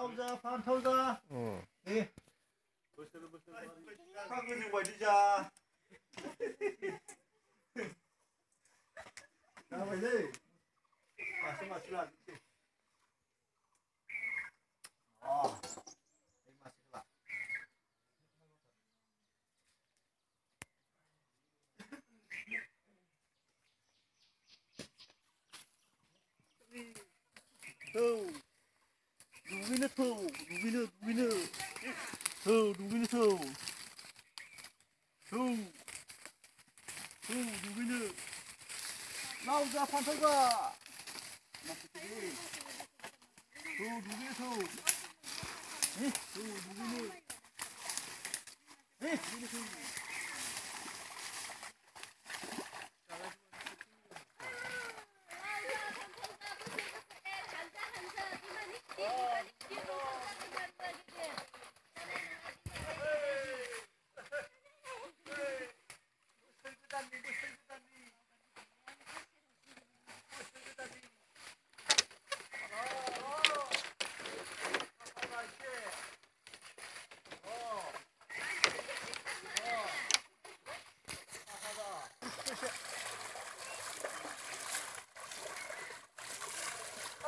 偷着，放偷着，嗯，你，大不是我的家，嘿嘿嘿嘿，怎么回事？啊，哦，你偷。 누구네 터, 누구네, 누구네. 어, 누구네 터. 어, 어, 누구네. 나오자. 어, 누구네 터. 에? 어, 누구네. 에? 누구네 터.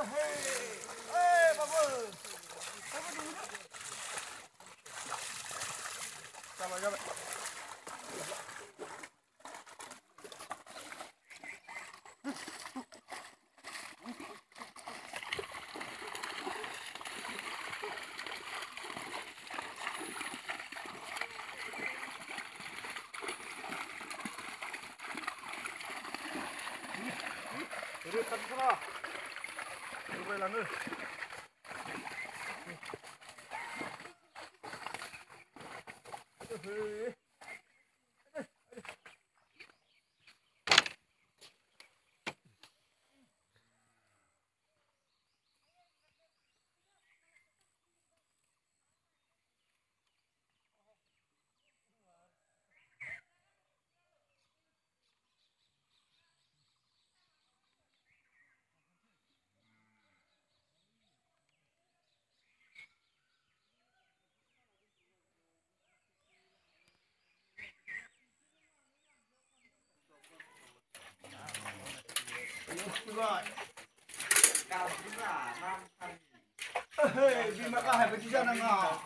이, 바보. 바보 누구냐? 잡아, 잡아. 이리 가주라. 이거 나 böyle. 哥，干啥呢？嘿嘿，你妈干啥还不知道呢？啊！